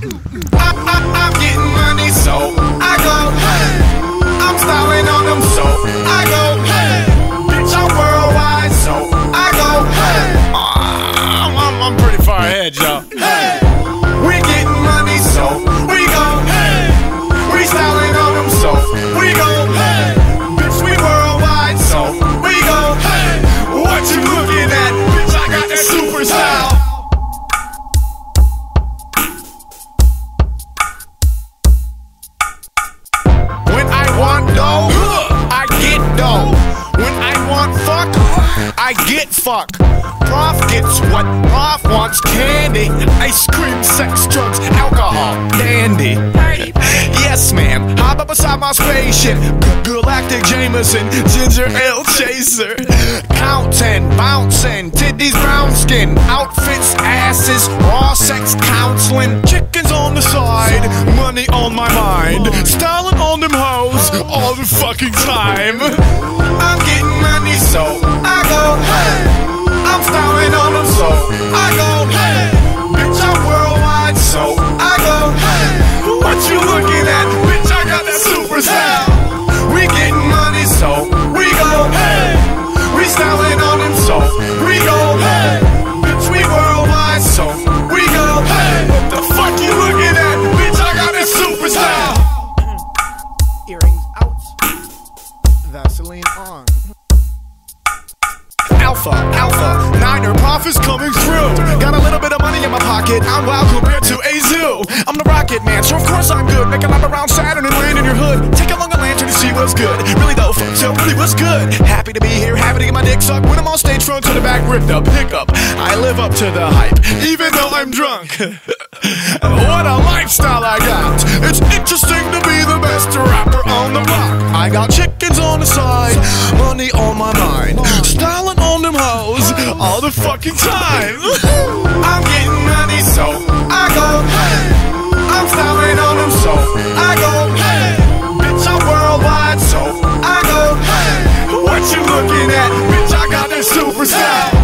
I'm getting money, so I go. I'm styling on them, so I go. Bitch, I'm worldwide, so I go. I'm, ah, I'm, I'm pretty far ahead, y'all. Want fuck, I get fuck. Prof gets what Prof wants candy, ice cream, sex, drugs, alcohol, dandy. Yes, ma'am. Hop up beside my spaceship. Galactic Jameson, ginger ale chaser. Counting, bouncing, titties, brown skin, outfits, asses, raw sex counseling, chickens on the side, money on my mind, styling on them hoes all the fucking time. I'm getting Earrings out. Vaseline on. Alpha, Alpha, Niner, profits coming through. Got a little bit of money in my pocket. I'm wild compared to a zoo. I'm the rocket man, so of course I'm good. Make a lap around Saturn and land in your hood. Take along a lantern to see what's good. Really though, fuck, so really what's good. Happy to be here, happy to get my dick sucked. When I'm on stage front to the back, ripped up, hiccup. I live up to the hype, even though I'm drunk. what a lifestyle I I got chickens on the side, money on my mind, styling on them hoes all the fucking time. I'm getting money, so I go. I'm styling on them, so I go. Bitch, I'm worldwide, so I go. What you looking at? Bitch, I got that superstar.